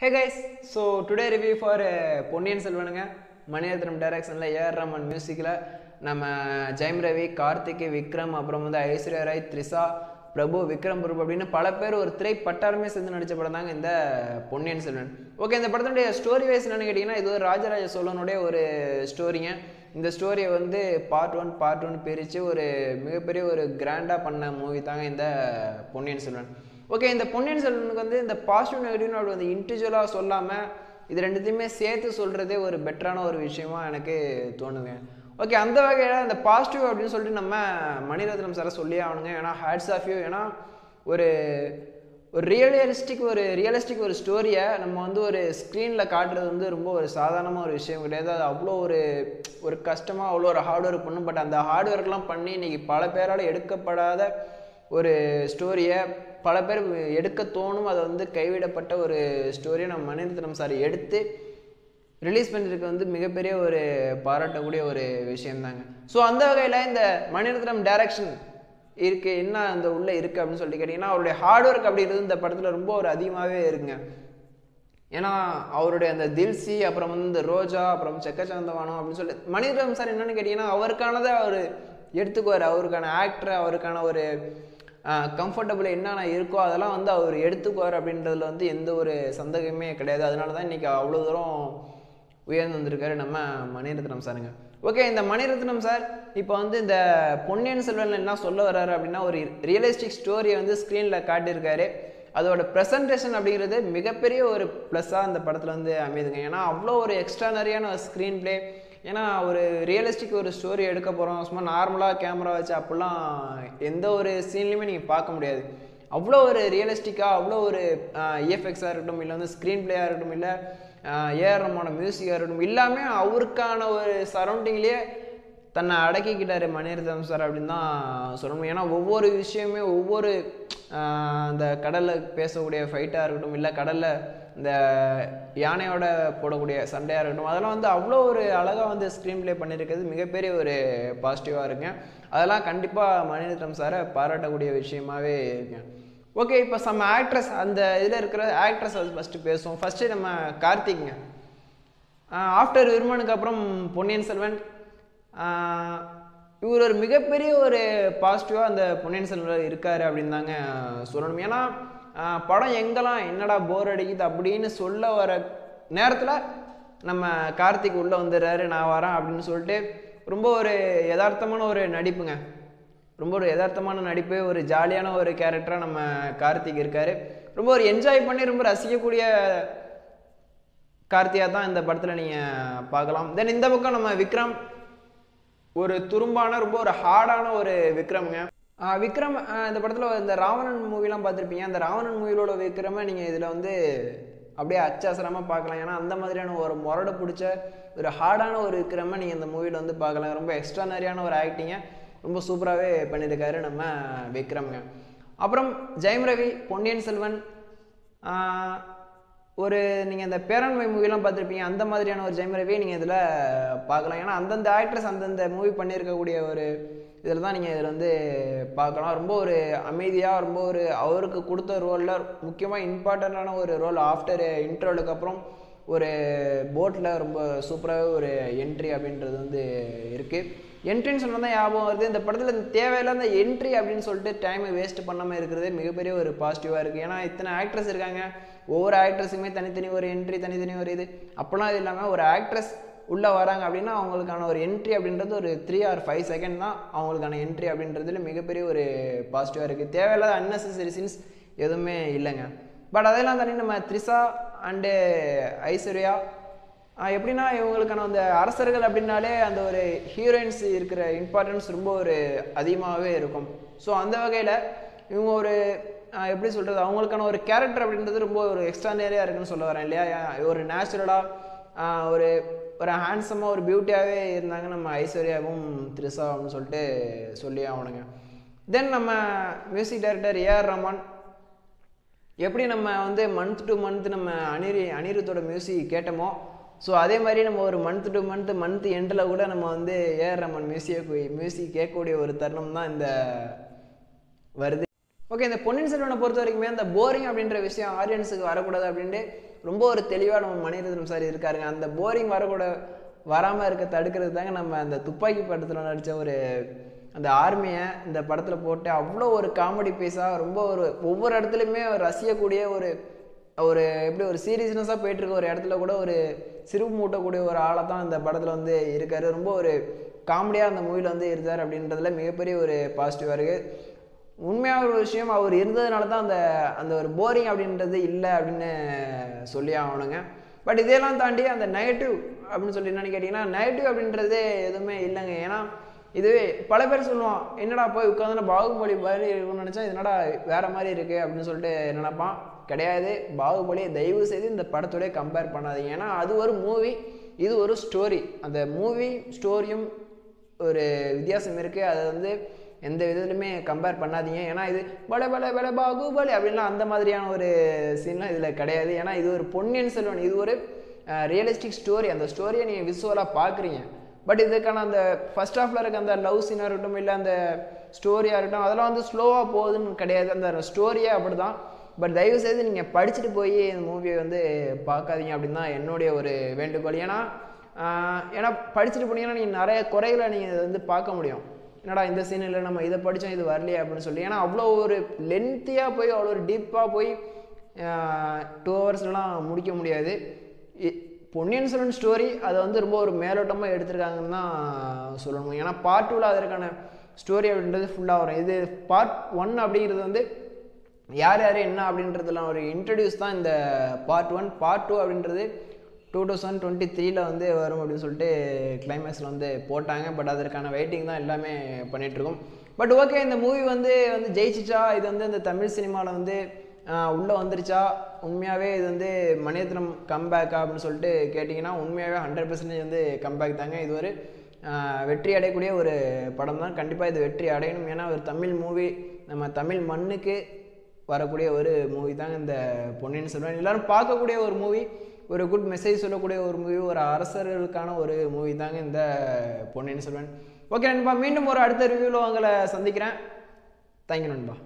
Hey guys so today review for Ponniyin செல்வனுங்க. Mani Ratnam டைரக்ஷனில் AR Raman மியூசிக்கில் நம்ம ஜெயம் ரவி கார்த்திக் விக்ரம் அப்புறம் வந்து ஐஸ்வர்யா ராய் த்ரிஷா பிரபு விக்ரம் பிரபு அப்படின்னு பல பேர் ஒரு திரை பட்டாரமே சேர்ந்து நடித்த படம் தாங்க இந்த பொன்னியின் செல்வன். ஓகே இந்த படத்தினுடைய ஸ்டோரி வைஸ் என்னன்னு கேட்டிங்கன்னா இது ஒரு ராஜராஜ சோழனுடைய ஒரு ஸ்டோரிங்க இந்த ஸ்டோரியை வந்து பார்ட் ஒன் பார்ட் ஒன் பிரித்து ஒரு மிகப்பெரிய ஒரு கிராண்டாக பண்ண மூவி தாங்க இந்த பொன்னியின் செல்வன். ஓகே இந்த பொன்னியின் செல்வனுக்கு வந்து இந்த பாசிட்டிவ் நெகட்டிவ் அப்படி வந்து இண்டிவிஜுவலாக சொல்லாமல் இது ரெண்டுத்தையுமே சேர்த்து சொல்கிறதே ஒரு பெட்டரான ஒரு விஷயமா எனக்கு தோணுங்க. ஓகே அந்த வகையில் இந்த பாசிட்டிவ் அப்படின்னு சொல்லிட்டு நம்ம மணிரத்னம் சாரை சொல்லியே ஆகணுங்க. ஏன்னா ஹேட்ஸ் ஆஃப் யூ ஏன்னா ஒரு ஒரு ரியலிஸ்டிக் ஒரு ரியலிஸ்டிக் ஒரு ஸ்டோரியை நம்ம வந்து ஒரு ஸ்க்ரீனில் காட்டுறது வந்து ரொம்ப ஒரு சாதாரணமாக ஒரு விஷயம் கிடையாது. அது அவ்வளோ ஒரு ஒரு கஷ்டமாக அவ்வளோ ஒரு ஹார்ட் ஒர்க் பண்ணும். பட் அந்த ஹார்ட் ஒர்க்லாம் பண்ணி இன்றைக்கி பல பேரால் எடுக்கப்படாத ஒரு ஸ்டோரியை பல பேர் எடுக்க தோணும். அதை வந்து கைவிடப்பட்ட ஒரு ஸ்டோரியை நம்ம மணிரத்னம் சார் எடுத்து ரிலீஸ் பண்ணுறதுக்கு வந்து மிகப்பெரிய ஒரு பாராட்டக்கூடிய ஒரு விஷயம்தாங்க. ஸோ அந்த வகையில் இந்த மணிரத்னம் டைரக்ஷன் இருக்குது என்ன அந்த உள்ளே இருக்குது அப்படின்னு சொல்லிட்டு கேட்டிங்கன்னா அவருடைய ஹார்ட் ஒர்க் அப்படின்றது இந்த படத்தில் ரொம்ப ஒரு அதிகமாகவே இருக்குங்க. ஏன்னா அவருடைய அந்த தில்சி அப்புறம் வந்து இந்த ரோஜா அப்புறம் செக்கச்சந்தவானம் அப்படின்னு சொல்லி மணிரத்னம் சார் என்னென்னு கேட்டிங்கன்னா அவருக்கானதை அவர் எடுத்துக்குவார். அவருக்கான ஆக்டர் அவருக்கான ஒரு கம்ஃபர்டபுள் என்னென்ன இருக்கோ அதெல்லாம் வந்து அவர் எடுத்துக்குவார் அப்படின்றதுல வந்து எந்த ஒரு சந்தேகமே கிடையாது. அதனால தான் இன்றைக்கி அவ்வளோ தூரம் உயர்ந்து வந்திருக்காரு நம்ம மணிரத்னம் சாருங்க ஓகே இந்த மணிரத்னம் சார் இப்போ வந்து இந்த பொன்னியின் செல்வன் என்ன சொல்ல வர்றாரு அப்படின்னா ஒரு ரியலிஸ்டிக் ஸ்டோரியை வந்து ஸ்க்ரீனில் காட்டியிருக்காரு. அதோட ப்ரெசன்டேஷன் அப்படிங்கிறது மிகப்பெரிய ஒரு ப்ளஸ்ஸாக அந்த படத்தில் வந்து அமைதுங்க ஏன்னா அவ்வளோ ஒரு எக்ஸ்ட்ரானரியான ஒரு ஸ்க்ரீன் பிளே ஏன்னா ஒரு ரியலிஸ்டிக் ஒரு ஸ்டோரி எடுக்க போகிறோம் சும்மா நார்மலாக கேமரா வச்சு அப்படிலாம் எந்த ஒரு சீன்லையுமே நீங்கள் பார்க்க முடியாது. அவ்வளோ ஒரு ரியலிஸ்டிக்காக அவ்வளோ ஒரு இஎஃப்எக்ஸாக இருக்கட்டும் இல்லை வந்து ஸ்க்ரீன் பிளேயாக இருக்கட்டும் இல்லை ஏஆர்எம்மோட மியூசிக்காக இருக்கட்டும் எல்லாமே அவருக்கான ஒரு சரௌண்டிங்லேயே தன்னை அடக்கிக்கிட்டாரு மணிரத்னம் சார் அப்படின்னு தான் சொல்லணும் ஏன்னா ஒவ்வொரு விஷயமே ஒவ்வொரு அந்த கடலில் பேசக்கூடிய ஃபைட்டாக இருக்கட்டும் இல்லை கடலில் இந்த யானையோட போடக்கூடிய சண்டையாக இருக்கட்டும் அதெல்லாம் வந்து அவ்வளோ ஒரு அழகாக வந்து ஸ்க்ரீன் ப்ளே பண்ணியிருக்கிறது. மிகப்பெரிய ஒரு பாசிட்டிவாக இருக்குங்க. அதெல்லாம் கண்டிப்பாக மணிரத்னம் சாரை பாராட்டக்கூடிய விஷயமாகவே இருக்குங்க. ஓகே இப்போ நம்ம ஆக்ட்ரஸ் அந்த இதில் இருக்கிற ஆக்ட்ரஸ் அது ஃபஸ்ட்டு பேசுவோம். ஃபஸ்ட்டு நம்ம கார்த்திக்ங்க. ஆஃப்டர் விருமனுக்கு அப்புறம் பொன்னியின் செல்வன். இவர் ஒரு மிகப்பெரிய ஒரு பாசிட்டிவாக அந்த பொன்னியின் செல்வன் இருக்கார் அப்படின்னு தாங்க சொல்லணும். ஏன்னா படம் எங்கெல்லாம் என்னடா போர் அடிக்குது அப்படின்னு சொல்ல வர நேரத்தில் நம்ம கார்த்திக் உள்ளே வந்துடுறாரு நான் வரேன் அப்படின்னு சொல்லிட்டு ரொம்ப ஒரு யதார்த்தமான ஒரு நடிப்புங்க. ரொம்ப ஒரு யதார்த்தமான நடிப்பு ஒரு ஜாலியான ஒரு கேரக்டராக நம்ம கார்த்திக் இருக்கார். ரொம்ப ஒரு என்ஜாய் பண்ணி ரொம்ப ரசிக்கக்கூடிய கார்த்தியாக தான் இந்த படத்தில் நீங்கள் பார்க்கலாம். தென் இந்த பக்கம் நம்ம விக்ரம் ஒரு துரும்பான ரொம்ப ஒரு ஹார்டான ஒரு விக்ரம்ங்க. விக்ரம் இந்த படத்தில் இந்த ராவணன் மூவிலாம் பார்த்துருப்பீங்க? அந்த ராவணன் மூவிலோட விக்ரமை நீங்கள் இதில் வந்து அப்படியே அச்சாசரமாக பார்க்கலாம். ஏன்னா அந்த மாதிரியான ஒரு முரடு பிடிச்ச ஒரு ஹார்டான ஒரு விக்ரமை நீங்கள் இந்த மூவியில் வந்து பார்க்கலாம். ரொம்ப எக்ஸ்ட்ரானரியான ஒரு ஆக்டிங்கை ரொம்ப சூப்பராகவே பண்ணியிருக்காரு நம்ம விக்ரம்ங்க. அப்புறம் ஜெயம் ரவி பொன்னியின் செல்வன் ஒரு நீங்கள் இந்த பேரன்மை மூவிலாம் பார்த்துருப்பீங்க. அந்த மாதிரியான ஒரு ஜெயம் ரவியை நீங்கள் இதில் பார்க்கலாம். ஏன்னா அந்தந்த ஆக்ட்ரஸ் அந்தந்த மூவி பண்ணியிருக்கக்கூடிய ஒரு இதில் தான் நீங்கள் இதில் வந்து பார்க்கலாம். ரொம்ப ஒரு அமைதியாக ரொம்ப ஒரு அவருக்கு கொடுத்த ரோலில் முக்கியமாக இம்பார்ட்டண்ட்டான ஒரு ரோல் ஆஃப்டர் இன்ட்ரோலுக்கு அப்புறம் ஒரு போட்டில் ரொம்ப சூப்பராகவே ஒரு என்ட்ரி அப்படின்றது வந்து இருக்குது என்ட்ரின்னு சொன்னால் தான் ஞாபகம் வருது. இந்த படத்தில் இந்த தேவையில்லாத என்ட்ரி அப்படின்னு சொல்லிட்டு டைமை வேஸ்ட் பண்ணாமல் இருக்கிறது மிகப்பெரிய ஒரு பாசிட்டிவாக இருக்குது ஏன்னா இத்தனை ஆக்ட்ரஸ் இருக்காங்க. ஒவ்வொரு ஆக்ட்ரஸுமே தனித்தனி ஒரு என்ட்ரி தனித்தனி ஒரு இது. அப்போலாம் இது இல்லாமல் ஒரு ஆக்ட்ரஸ் உள்ளே வராங்க அப்படின்னா அவங்களுக்கான ஒரு என்ட்ரி அப்படின்றது ஒரு த்ரீ ஆர் ஃபைவ் செகண்ட் தான் அவங்களுக்கான என்ட்ரி அப்படின்றதுல மிகப்பெரிய ஒரு பாசிட்டிவாக இருக்குது தேவையில்லாத அன்னெசரி சீன்ஸ் எதுவுமே இல்லைங்க. பட் அதெல்லாம் தாண்டி நம்ம த்ரிஷா அண்டு ஐஸ்வர்யா எப்படின்னா இவங்களுக்கான அந்த அரசர்கள் அப்படின்னாலே அந்த ஒரு ஹீரோயின்ஸ் இருக்கிற இம்பார்ட்டன்ஸ் ரொம்ப ஒரு அதிகமாகவே இருக்கும். ஸோ அந்த வகையில் இவங்க ஒரு எப்படி சொல்கிறது அவங்களுக்கான ஒரு கேரக்டர் அப்படின்றது ரொம்ப ஒரு எக்ஸ்ட்ரானரியாக இருக்குன்னு சொல்ல வரேன் இல்லையா? ஒரு நேச்சுரலாக ஒரு ஒரு ஹேண்ட்ஸமாக ஒரு பியூட்டியாகவே இருந்தாங்க. நம்ம ஐஸ்வர்யாவும் த்ரிஷா அப்படின்னு சொல்லிட்டு சொல்லி ஆகணுங்க. தென் நம்ம மியூசிக் டைரக்டர் ஏஆர் ரஹ்மான் எப்படி நம்ம வந்து மந்த் டு மந்த் நம்ம அனிரு அனிருத்தோட மியூசிக் கேட்டோமோ ஸோ அதே மாதிரி நம்ம ஒரு மந்த் டு மந்த் மந்த் எண்டில் கூட நம்ம வந்து ஏஆர் ரமன் மியூசிக் மியூசிக் கேட்கக்கூடிய ஒரு தருணம் தான் இந்த வருது. ஓகே இந்த பொன்னியின் செல்வனை பொறுத்த வரைக்குமே அந்த போரிங் அப்படின்ற விஷயம் ஆடியன்ஸுக்கு வரக்கூடாது அப்படின்ட்டு ரொம்ப ஒரு தெளிவாக நம்ம மணிரத்னம் சார் இருக்காருங்க. அந்த போரிங் வரக்கூட வராமல் இருக்க தடுக்கிறது தாங்க நம்ம அந்த துப்பாக்கி படத்தில் நடித்த ஒரு அந்த ஆர்மியை இந்த படத்தில் போட்டு அவ்வளோ ஒரு காமெடி பீஸாக ரொம்ப ஒரு ஒவ்வொரு இடத்துலையுமே ரசிக்கக்கூடிய ஒரு ஒரு எப்படி ஒரு சீரியஸ்னஸாக போயிட்டுருக்க ஒரு இடத்துல கூட ஒரு சிறுப்பு மூட்டக்கூடிய ஒரு ஆளை தான் இந்த படத்தில் வந்து இருக்கார். ரொம்ப ஒரு காமெடியாக அந்த மூவியில் வந்து இருந்தார் அப்படின்றதுல மிகப்பெரிய ஒரு பாசிட்டிவாக இருக்குது உண்மையான ஒரு விஷயம் அவர் இருந்ததுனால தான் அந்த அந்த ஒரு போரிங் அப்படின்றது இல்லை அப்படின்னு சொல்லி ஆகணுங்க. பட் இதெல்லாம் தாண்டி அந்த நெகட்டிவ் அப்படின்னு சொல்லி என்னன்னு கேட்டிங்கன்னா நெகட்டிவ் அப்படின்றதே எதுவுமே இல்லைங்க. ஏன்னா இதுவே பல பேர் சொல்லுவான் என்னடா போய் உட்காந்து பாகுபலி மாதிரி இருக்கும்னு நினச்சா என்னடா வேறு மாதிரி இருக்குது அப்படின்னு சொல்லிட்டு நினைப்பான். கிடையாது. பாகுபலியை தயவு செய்து இந்த படத்தோடய கம்பேர் பண்ணாதீங்க. ஏன்னா அது ஒரு மூவி இது ஒரு ஸ்டோரி அந்த மூவி ஸ்டோரியும் ஒரு வித்தியாசம் இருக்குது அது வந்து எந்த விதத்துலையுமே கம்பேர் பண்ணாதீங்க. ஏன்னா இது பல பல பல பாகுபலி அப்படின்லாம் அந்த மாதிரியான ஒரு சீன்லாம் இதில் கிடையாது. ஏன்னா இது ஒரு பொன்னியின் செல்வன். இது ஒரு ரியலிஸ்டிக் ஸ்டோரி அந்த ஸ்டோரியை நீங்கள் விசுவலாக பார்க்குறீங்க. பட் இதுக்கான அந்த ஃபர்ஸ்ட் ஹாஃபில் இருக்க அந்த லவ் சீனாக இருக்கட்டும் இல்லை அந்த ஸ்டோரியாக இருக்கட்டும் அதெல்லாம் வந்து ஸ்லோவாக போகுதுன்னு கிடையாது. அந்த ஸ்டோரியே அப்படி தான் பட் தயவு செய்து நீங்கள் படிச்சுட்டு போய் இந்த மூவியை வந்து பார்க்காதீங்க அப்படின்னு தான் என்னுடைய ஒரு வேண்டுகோள். ஏன்னா ஏன்னா படிச்சுட்டு போனீங்கன்னா நீங்கள் நிறைய குறைகளை நீங்கள் வந்து பார்க்க முடியும். என்னடா இந்த சீனில் நம்ம இதை படித்தோம் இது வரலையே அப்படின்னு சொல்லி. ஏன்னா அவ்வளோ ஒரு லென்த்தியாக போய் அவ்வளோ ஒரு டீப்பாக போய் டூ ஹவர்ஸ்லாம் முடிக்க முடியாது. இ- பொன்னியின் செல்வன் ஸ்டோரி அதை வந்து ரொம்ப ஒரு மேலோட்டமாக எடுத்திருக்காங்கன்னு தான் சொல்லணும். ஏன்னா பார்ட் டூவில் அதற்கான ஸ்டோரி அப்படின்றது ஃபுல்லாக வரும். இது பார்ட் ஒன் அப்படிங்கிறது வந்து யார் யார் என்ன அப்படின்றதுலாம் ஒரு இன்ட்ரடியூஸ் தான் இந்த பார்ட் ஒன் பார்ட் டூ அப்படின்றது டூ தௌசண்ட் டுவெண்ட்டி த்ரீல வந்து வரும் அப்படின்னு சொல்லிட்டு கிளைமேக்ஸில் வந்து போட்டாங்க. பட் அதற்கான வெயிட்டிங் தான் எல்லாமே பண்ணிகிட்ருக்கோம் பட் ஓகே இந்த மூவி வந்து வந்து ஜெயிச்சிச்சா? இது வந்து இந்த தமிழ் சினிமாவில் வந்து உள்ளே வந்துருச்சா? உண்மையாகவே இது வந்து மணிரத்னம் கம்பேக்கா அப்படின்னு சொல்லிட்டு கேட்டிங்கன்னா உண்மையாகவே ஹண்ட்ரட் பர்சன்டேஜ் வந்து கம்பேக் தாங்க. இது ஒரு வெற்றி அடையக்கூடிய ஒரு படம் தான் கண்டிப்பாக இது வெற்றி அடையணும். ஏன்னா ஒரு தமிழ் மூவி நம்ம தமிழ் மண்ணுக்கு வரக்கூடிய ஒரு மூவி தான் இந்த பொன்னியின் செல்வன். எல்லாரும் பார்க்கக்கூடிய ஒரு மூவி ஒரு குட் மெசேஜ் சொல்லக்கூடிய ஒரு மூவி ஒரு அரசர்களுக்கான ஒரு மூவி தாங்க இந்த பொன்னியின் செல்வன். ஓகே நண்பா மீண்டும் ஒரு அடுத்த ரிவ்யூவில் உங்களை சந்திக்கிறேன். தேங்க்யூ நண்பா.